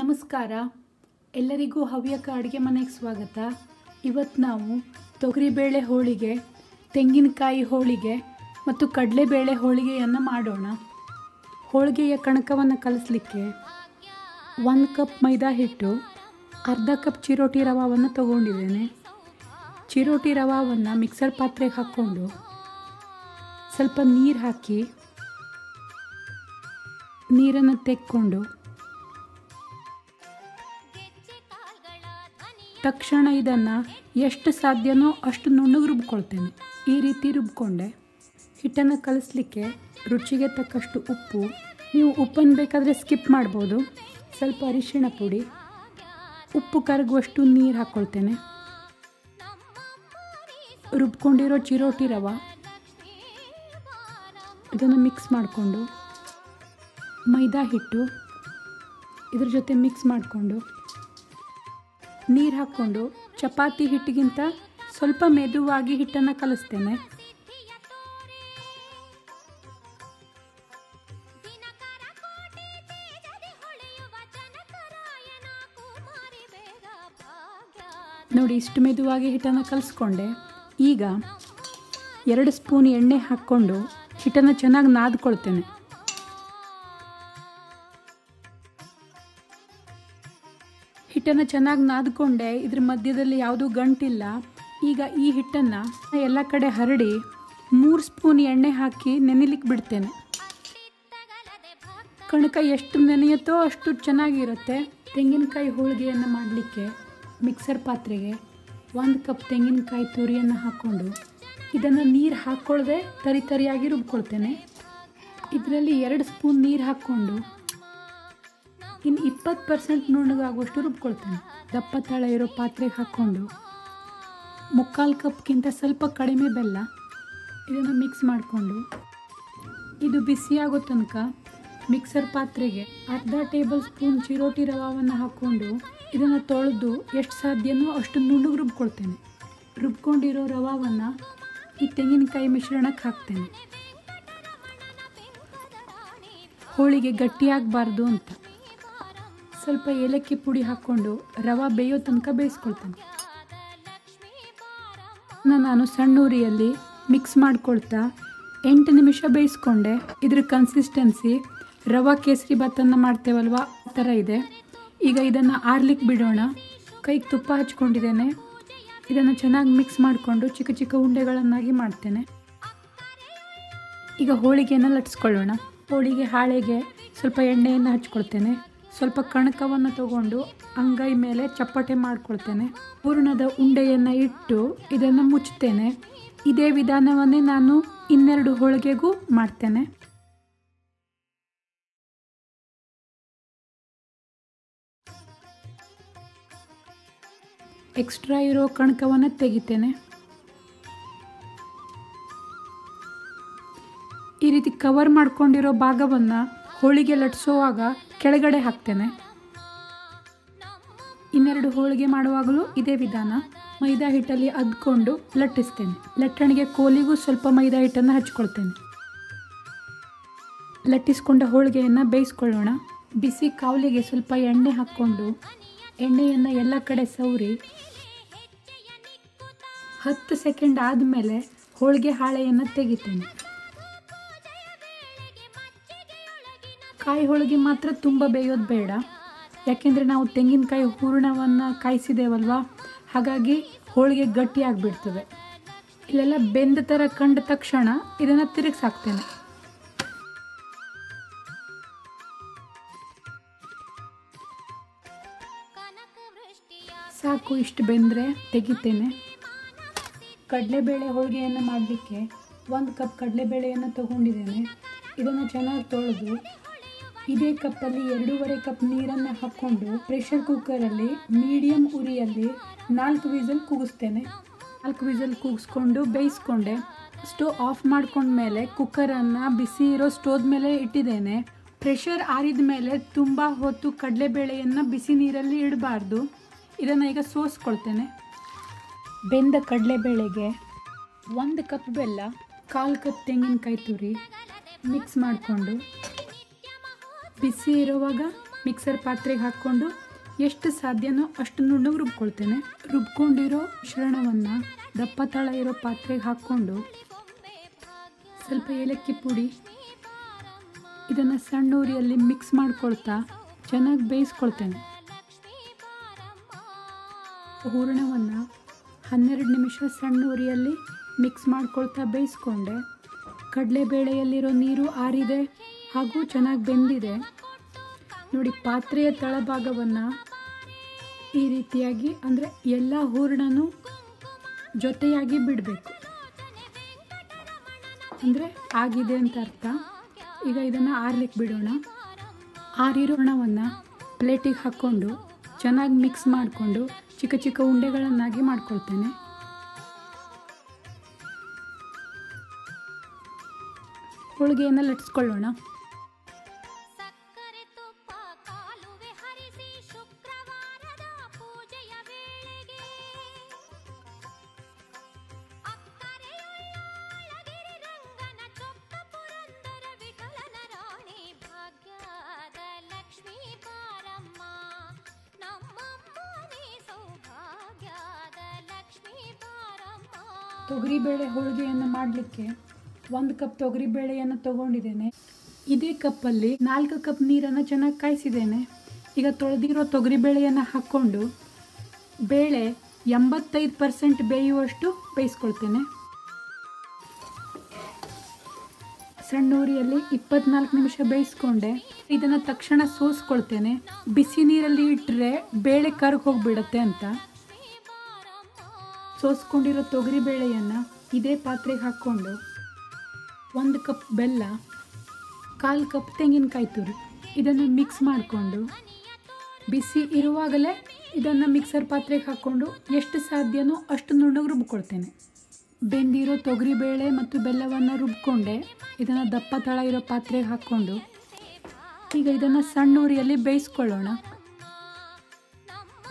ನಮಸ್ಕಾರ. ಎಲ್ಲರಿಗೂ ಹವ್ಯಕ ಅಡುಗೆ ಮನೆಗೆ ಸ್ವಾಗತ. ಇವತ್ತು ನಾವು ತೊಗರಿಬೇಳೆ ಹೋಳಿಗೆ, ತೆಂಗಿನಕಾಯಿ ಹೋಳಿಗೆ ಮತ್ತು ಕಡಲೆಬೇಳೆ ಹೋಳಿಗೆಯನ್ನು ಮಾಡೋಣ. ಹೋಳಿಗೆಯ ಕಣಕವನ್ನು ಕಲಿಸ್ಲಿಕ್ಕೆ ಒಂದು ಕಪ್ ಮೈದಾ ಹಿಟ್ಟು, ಅರ್ಧ ಕಪ್ ಚಿರೋಟಿ ರವಾವನ್ನು ತಗೊಂಡಿದ್ದೇನೆ. ಚಿರೋಟಿ ರವಾವನ್ನು ಮಿಕ್ಸರ್ ಪಾತ್ರೆಗೆ ಹಾಕ್ಕೊಂಡು ಸ್ವಲ್ಪ ನೀರು ಹಾಕಿ ನೀರನ್ನು ತೆಕ್ಕೊಂಡು ತಕ್ಷಣ ಇದನ್ನು ಎಷ್ಟು ಸಾಧ್ಯನೋ ಅಷ್ಟು ನುಣ್ಣಗೆ ರುಬ್ಕೊಳ್ತೇನೆ. ಈ ರೀತಿ ರುಬ್ಕೊಂಡೆ. ಹಿಟ್ಟನ್ನು ಕಲಿಸ್ಲಿಕ್ಕೆ ರುಚಿಗೆ ತಕ್ಕಷ್ಟು ಉಪ್ಪು. ನೀವು ಉಪ್ಪನ್ನು ಬೇಕಾದರೆ ಸ್ಕಿಪ್ ಮಾಡ್ಬೋದು. ಸ್ವಲ್ಪ ಅರಿಶಿಣ ಪುಡಿ. ಉಪ್ಪು ಕರಗುವಷ್ಟು ನೀರು ಹಾಕ್ಕೊಳ್ತೇನೆ ರುಬ್ಕೊಂಡಿರೋ ಚಿರೋಟಿ ರವ. ಇದನ್ನು ಮಿಕ್ಸ್ ಮಾಡಿಕೊಂಡು ಮೈದಾ ಹಿಟ್ಟು. ಇದ್ರ ಜೊತೆ ಮಿಕ್ಸ್ ಮಾಡಿಕೊಂಡು ನೀರು ಹಾಕ್ಕೊಂಡು ಚಪಾತಿ ಹಿಟ್ಟಿಗಿಂತ ಸ್ವಲ್ಪ ಮೆದುವಾಗಿ ಹಿಟ್ಟನ್ನು ಕಲಿಸ್ತೇನೆ. ನೋಡಿ, ಇಷ್ಟು ಮೆದುವಾಗಿ ಹಿಟ್ಟನ್ನು ಕಲಿಸ್ಕೊಂಡೆ. ಈಗ ಎರಡು ಸ್ಪೂನ್ ಎಣ್ಣೆ ಹಾಕ್ಕೊಂಡು ಹಿಟ್ಟನ್ನು ಚೆನ್ನಾಗಿ ನಾದ್ಕೊಳ್ತೇನೆ. ಹಿಟ್ಟನ್ನು ಚೆನ್ನಾಗಿ ನಾದ್ಕೊಂಡೆ, ಇದ್ರ ಮಧ್ಯದಲ್ಲಿ ಯಾವುದೂ ಗಂಟಿಲ್ಲ. ಈಗ ಈ ಹಿಟ್ಟನ್ನು ಎಲ್ಲ ಕಡೆ ಹರಡಿ ಮೂರು ಸ್ಪೂನ್ ಎಣ್ಣೆ ಹಾಕಿ ನೆನೆಲಿಕ್ಕೆ ಬಿಡ್ತೇನೆ. ಕಣಕ ಎಷ್ಟು ನೆನೆಯುತ್ತೋ ಅಷ್ಟು ಚೆನ್ನಾಗಿರುತ್ತೆ. ತೆಂಗಿನಕಾಯಿ ಹೋಳಿಗೆಯನ್ನು ಮಾಡಲಿಕ್ಕೆ ಮಿಕ್ಸರ್ ಪಾತ್ರೆಗೆ ಒಂದು ಕಪ್ ತೆಂಗಿನಕಾಯಿ ತುರಿಯನ್ನು ಹಾಕ್ಕೊಂಡು ಇದನ್ನು ನೀರು ಹಾಕ್ಕೊಳ್ಳದೆ ತರಿ ತರಿಯಾಗಿ ರುಬ್ಕೊಳ್ತೇನೆ. ಇದರಲ್ಲಿ ಎರಡು ಸ್ಪೂನ್ ನೀರು ಹಾಕ್ಕೊಂಡು ಇನ್ನು ಇಪ್ಪತ್ತು ಪರ್ಸೆಂಟ್ ನುಣ್ಣಗಾಗುವಷ್ಟು ರುಬ್ಕೊಳ್ತೇನೆ. ದಪ್ಪ ತಳ ಇರೋ ಪಾತ್ರೆಗೆ ಹಾಕ್ಕೊಂಡು. ಮುಕ್ಕಾಲು ಕಪ್ಗಿಂತ ಸ್ವಲ್ಪ ಕಡಿಮೆ ಬೆಲ್ಲ. ಇದನ್ನು ಮಿಕ್ಸ್ ಮಾಡಿಕೊಂಡು. ಇದು ಬಿಸಿಯಾಗೋ ತನಕ ಮಿಕ್ಸರ್ ಪಾತ್ರೆಗೆ ಅರ್ಧ ಟೇಬಲ್ ಸ್ಪೂನ್ ಚಿರೋಟಿ ರವಾವನ್ನು ಹಾಕ್ಕೊಂಡು ಇದನ್ನು ತೊಳೆದು ಎಷ್ಟು ಸಾಧ್ಯನೋ ಅಷ್ಟು ನುಣ್ಣಗೆ ರುಬ್ಕೊಳ್ತೇನೆ. ರುಬ್ಕೊಂಡಿರೋ ರವಾವನ್ನು ಈ ತೆಂಗಿನಕಾಯಿ ಮಿಶ್ರಣಕ್ಕೆ ಹಾಕ್ತೇನೆ. ಹೋಳಿಗೆ ಗಟ್ಟಿಯಾಗಬಾರ್ದು ಅಂತ. ಸ್ವಲ್ಪ ಏಲಕ್ಕಿ ಪುಡಿ ಹಾಕ್ಕೊಂಡು ರವೆ ಬೇಯೋ ತನಕ ಬೇಯಿಸ್ಕೊಳ್ತೇನೆ. ನಾನು ಸಣ್ಣ ಉರಿಯಲ್ಲಿ ಮಿಕ್ಸ್ ಮಾಡ್ಕೊಳ್ತಾ ಎಂಟು ನಿಮಿಷ ಬೇಯಿಸ್ಕೊಂಡೆ. ಇದ್ರ ಕನ್ಸಿಸ್ಟೆನ್ಸಿ ರವೆ ಕೇಸರಿ ಭಾತನ್ನು ಮಾಡ್ತೇವಲ್ವ ಆ ಥರ ಇದೆ. ಈಗ ಇದನ್ನು ಆರ್ಲಿಕ್ಕೆ ಬಿಡೋಣ. ಕೈಗೆ ತುಪ್ಪ ಹಚ್ಕೊಂಡಿದ್ದೇನೆ. ಇದನ್ನು ಚೆನ್ನಾಗಿ ಮಿಕ್ಸ್ ಮಾಡಿಕೊಂಡು ಚಿಕ್ಕ ಚಿಕ್ಕ ಉಂಡೆಗಳನ್ನಾಗಿ ಮಾಡ್ತೇನೆ. ಈಗ ಹೋಳಿಗೆಯನ್ನು ಲಟ್ಸ್ಕೊಳ್ಳೋಣ. ಹೋಳಿಗೆ ಹಾಳೆಗೆ ಸ್ವಲ್ಪ ಎಣ್ಣೆಯನ್ನು ಹಚ್ಕೊಳ್ತೇನೆ. ಸ್ವಲ್ಪ ಕಣಕವನ್ನು ತಗೊಂಡು ಅಂಗೈ ಮೇಲೆ ಚಪ್ಪಟೆ ಮಾಡ್ಕೊಳ್ತೇನೆ. ಪೂರ್ಣದ ಉಂಡೆಯನ್ನು ಇಟ್ಟು ಇದನ್ನು ಮುಚ್ಚುತ್ತೇನೆ. ಇದೇ ವಿಧಾನವನ್ನೇ ನಾನು ಇನ್ನೆರಡು ಹೋಳಿಗೆಗೂ ಮಾಡ್ತೇನೆ. ಎಕ್ಸ್ಟ್ರಾ ಇರೋ ಕಣಕವನ್ನು ತೆಗಿತೇನೆ. ಈ ರೀತಿ ಕವರ್ ಮಾಡ್ಕೊಂಡಿರೋ ಭಾಗವನ್ನು ಹೋಳಿಗೆ ಲಟ್ಸೋವಾಗ ಕೆಳಗಡೆ ಹಾಕ್ತೇನೆ. ಇನ್ನೆರಡು ಹೋಳಿಗೆ ಮಾಡುವಾಗಲೂ ಇದೇ ವಿಧಾನ. ಮೈದಾ ಹಿಟ್ಟಲ್ಲಿ ಅದ್ಕೊಂಡು ಲಟ್ಟಿಸ್ತೇನೆ. ಲಟ್ಟಣಿಗೆ ಕೋಲಿಗೂ ಸ್ವಲ್ಪ ಮೈದಾ ಹಿಟ್ಟನ್ನು ಹಚ್ಕೊಳ್ತೇನೆ. ಲಟ್ಟಿಸ್ಕೊಂಡ ಹೋಳಿಗೆಯನ್ನು ಬೇಯಿಸ್ಕೊಳ್ಳೋಣ. ಬಿಸಿ ಕಾವಲಿಗೆ ಸ್ವಲ್ಪ ಎಣ್ಣೆ ಹಾಕ್ಕೊಂಡು ಎಣ್ಣೆಯನ್ನು ಎಲ್ಲ ಕಡೆ ಸವರಿ. ಹತ್ತು ಸೆಕೆಂಡ್ ಆದಮೇಲೆ ಹೋಳಿಗೆ ಹಾಳೆಯನ್ನು ತೆಗಿತೇನೆ. ಕಾಯಿ ಹೋಳಿಗೆ ಮಾತ್ರ ತುಂಬ ಬೇಯೋದು ಬೇಡ. ಯಾಕೆಂದರೆ ನಾವು ತೆಂಗಿನಕಾಯಿ ಹೂರಣವನ್ನು ಕಾಯಿಸಿದ್ದೇವಲ್ವ ಹಾಗಾಗಿ ಹೋಳಿಗೆ ಗಟ್ಟಿಯಾಗಿಬಿಡ್ತದೆ ಇಲ್ಲೆಲ್ಲ ಬೆಂದ ಥರ ಕಂಡ ತಕ್ಷಣ ಇದನ್ನು ತಿರುಗಿಸಾಕ್ತೇನೆ. ಸಾಕು ಇಷ್ಟು ಬೆಂದರೆ ತೆಗಿತೇನೆ. ಕಡಲೆಬೇಳೆ ಹೋಳಿಗೆಯನ್ನು ಮಾಡಲಿಕ್ಕೆ ಒಂದು ಕಪ್ ಕಡಲೆಬೇಳೆಯನ್ನು ತಗೊಂಡಿದ್ದೇನೆ. ಇದನ್ನು ಚೆನ್ನಾಗಿ ತೊಳೆದು ಇದೇ ಕಪ್ಪಲ್ಲಿ ಎರಡೂವರೆ ಕಪ್ ನೀರನ್ನು ಹಾಕ್ಕೊಂಡು ಪ್ರೆಷರ್ ಕುಕ್ಕರಲ್ಲಿ ಮೀಡಿಯಮ್ ಉರಿಯಲ್ಲಿ ನಾಲ್ಕು ವಿಸಲ್ ಕೂಗಿಸ್ತೇನೆ. ನಾಲ್ಕು ವಿಸಲ್ ಕೂಗಿಸ್ಕೊಂಡು ಬೇಯಿಸ್ಕೊಂಡೆ. ಸ್ಟೋವ್ ಆಫ್ ಮಾಡ್ಕೊಂಡ್ಮೇಲೆ ಕುಕ್ಕರನ್ನು ಬಿಸಿ ಇರೋ ಸ್ಟೋವ್ ಮೇಲೆ ಇಟ್ಟಿದ್ದೇನೆ. ಪ್ರೆಷರ್ ಆರಿದ ಮೇಲೆ ತುಂಬ ಹೊತ್ತು ಕಡಲೆಬೇಳೆಯನ್ನು ಬಿಸಿ ನೀರಲ್ಲಿ ಇಡಬಾರ್ದು. ಇದನ್ನು ಈಗ ಸೋಸ್ಕೊಳ್ತೇನೆ. ಬೆಂದ ಕಡಲೆಬೇಳೆಗೆ ಒಂದು ಕಪ್ ಬೆಲ್ಲ, ಕಾಲು ಕಪ್ ತೆಂಗಿನಕಾಯಿ ತುರಿ ಮಿಕ್ಸ್ ಮಾಡಿಕೊಂಡು ಬಿಸಿ ಇರುವಾಗ ಮಿಕ್ಸರ್ ಪಾತ್ರೆಗೆ ಹಾಕ್ಕೊಂಡು ಎಷ್ಟು ಸಾಧ್ಯನೋ ಅಷ್ಟು ನುಣ್ಣಗೆ ರುಬ್ಕೊಳ್ತೇನೆ. ರುಬ್ಕೊಂಡಿರೋ ಮಿಶ್ರಣವನ್ನು ದಪ್ಪ ತಳ ಇರೋ ಪಾತ್ರೆಗೆ ಹಾಕ್ಕೊಂಡು ಸ್ವಲ್ಪ ಏಲಕ್ಕಿ ಪುಡಿ, ಇದನ್ನು ಸಣ್ಣ ಉರಿಯಲ್ಲಿ ಮಿಕ್ಸ್ ಮಾಡ್ಕೊಳ್ತಾ ಚೆನ್ನಾಗಿ ಬೇಯಿಸ್ಕೊಳ್ತೇನೆ. ಹೂರಣವನ್ನು ಹನ್ನೆರಡು ನಿಮಿಷ ಸಣ್ಣ ಉರಿಯಲ್ಲಿ ಮಿಕ್ಸ್ ಮಾಡ್ಕೊಳ್ತಾ ಬೇಯಿಸ್ಕೊಂಡೆ. ಕಡಲೆಬೇಳೆಯಲ್ಲಿರೋ ನೀರು ಆರಿದೆ. ಹಾಗೂ ಚೆನ್ನಾಗಿ ಬೆಂದಿದೆ. ನೋಡಿ, ಪಾತ್ರೆಯ ತಳಭಾಗವನ್ನು ಈ ರೀತಿಯಾಗಿ, ಅಂದರೆ ಎಲ್ಲ ಹೂರಣನೂ ಜೊತೆಯಾಗಿ ಬಿಡಬೇಕು. ಅಂದರೆ ಆಗಿದೆ ಅಂತ ಅರ್ಥ. ಈಗ ಇದನ್ನು ಆರ್ಲಿಕ್ಕೆ ಬಿಡೋಣ. ಆರಿರೋ ಹೂರಣವನ್ನು ಪ್ಲೇಟಿಗೆ ಹಾಕ್ಕೊಂಡು ಚೆನ್ನಾಗಿ ಮಿಕ್ಸ್ ಮಾಡಿಕೊಂಡು, ಚಿಕ್ಕ ಚಿಕ್ಕ ಉಂಡೆಗಳನ್ನಾಗಿ ಮಾಡ್ಕೊಳ್ತೇನೆ. ಹೋಳಿಗೆಯನ್ನು ಲಟ್ಸ್ಕೊಳ್ಳೋಣ. ತೊಗರಿಬೇಳೆ ಹೋಳಿಗೆಯನ್ನು ಮಾಡಲಿಕ್ಕೆ ಒಂದು ಕಪ್ ತೊಗರಿಬೇಳೆಯನ್ನು ತಗೊಂಡಿದ್ದೇನೆ. ಇದೇ ಕಪ್ಪಲ್ಲಿ ನಾಲ್ಕು ಕಪ್ ನೀರನ್ನು ಚೆನ್ನಾಗಿ ಕಾಯಿಸಿದ್ದೇನೆ. ಈಗ ತೊಳೆದಿರೋ ತೊಗರಿಬೇಳೆಯನ್ನು ಹಾಕ್ಕೊಂಡು ಬೇಳೆ ಎಂಬತ್ತೈದು ಪರ್ಸೆಂಟ್ ಬೇಯುವಷ್ಟು ಬೇಯಿಸ್ಕೊಳ್ತೇನೆ. ಸಣ್ಣ ಉರಿಯಲ್ಲಿ ಇಪ್ಪತ್ನಾಲ್ಕು ನಿಮಿಷ ಬೇಯಿಸ್ಕೊಂಡೆ. ಇದನ್ನು ತಕ್ಷಣ ಸೋಸ್ಕೊಳ್ತೇನೆ. ಬಿಸಿ ನೀರಲ್ಲಿ ಇಟ್ಟರೆ ಬೇಳೆ ಕರ್ಗೆ ಹೋಗಿಬಿಡತ್ತೆ ಅಂತ. ಸೋಸ್ಕೊಂಡಿರೋ ತೊಗರಿ ಬೇಳೆಯನ್ನು ಇದೇ ಪಾತ್ರೆಗೆ ಹಾಕ್ಕೊಂಡು ಒಂದು ಕಪ್ ಬೆಲ್ಲ, ಕಾಲು ಕಪ್ ತೆಂಗಿನಕಾಯಿ ತುರಿ ಇದನ್ನು ಮಿಕ್ಸ್ ಮಾಡಿಕೊಂಡು ಬಿಸಿ ಇರುವಾಗಲೇ ಇದನ್ನು ಮಿಕ್ಸರ್ ಪಾತ್ರೆಗೆ ಹಾಕ್ಕೊಂಡು ಎಷ್ಟು ಸಾಧ್ಯನೋ ಅಷ್ಟು ನುಣ್ಣಗೆ ರುಬ್ಕೊಳ್ತೇನೆ. ಬೆಂದಿರೋ ತೊಗರಿಬೇಳೆ ಮತ್ತು ಬೆಲ್ಲವನ್ನು ರುಬ್ಕೊಂಡೆ ಇದನ್ನು ದಪ್ಪ ತಳ ಇರೋ ಪಾತ್ರೆಗೆ ಹಾಕ್ಕೊಂಡು ಈಗ ಇದನ್ನು ಸಣ್ಣ ಉರಿಯಲ್ಲಿ ಬೇಯಿಸ್ಕೊಳ್ಳೋಣ.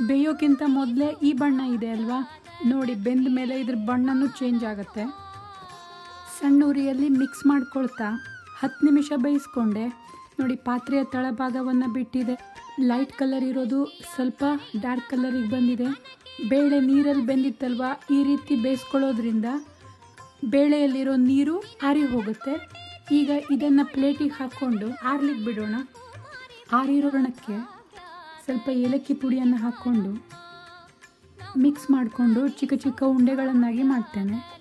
ಬೇಯೋಕ್ಕಿಂತ ಮೊದಲೇ ಈ ಬಣ್ಣ ಇದೆ ಅಲ್ವಾ? ನೋಡಿ, ಬೆಂದ ಮೇಲೆ ಇದ್ರ ಬಣ್ಣನೂ ಚೇಂಜ್ ಆಗುತ್ತೆ. ಸಣ್ಣ ಉರಿಯಲ್ಲಿ ಮಿಕ್ಸ್ ಮಾಡ್ಕೊಳ್ತಾ ಹತ್ತು ನಿಮಿಷ ಬೇಯಿಸ್ಕೊಂಡೆ. ನೋಡಿ, ಪಾತ್ರೆಯ ತಳಭಾಗವನ್ನು ಬಿಟ್ಟಿದೆ. ಲೈಟ್ ಕಲರ್ ಇರೋದು ಸ್ವಲ್ಪ ಡಾರ್ಕ್ ಕಲರಿಗೆ ಬಂದಿದೆ. ಬೇಳೆ ನೀರಲ್ಲಿ ಬೆಂದಿತ್ತಲ್ವ, ಈ ರೀತಿ ಬೇಯಿಸ್ಕೊಳ್ಳೋದ್ರಿಂದ ಬೇಳೆಯಲ್ಲಿರೋ ನೀರು ಆರಿ ಹೋಗುತ್ತೆ. ಈಗ ಇದನ್ನು ಪ್ಲೇಟಿಗೆ ಹಾಕ್ಕೊಂಡು ಆರ್ಲಿಕ್ಕೆ ಬಿಡೋಣ. ಆರಿರೋಣಕ್ಕೆ ಸ್ವಲ್ಪ ಏಲಕ್ಕಿ ಪುಡಿಯನ್ನು ಹಾಕ್ಕೊಂಡು ಮಿಕ್ಸ್ ಮಾಡಿಕೊಂಡು ಚಿಕ್ಕ ಚಿಕ್ಕ ಉಂಡೆಗಳನ್ನಾಗಿ ಮಾಡ್ತೇನೆ.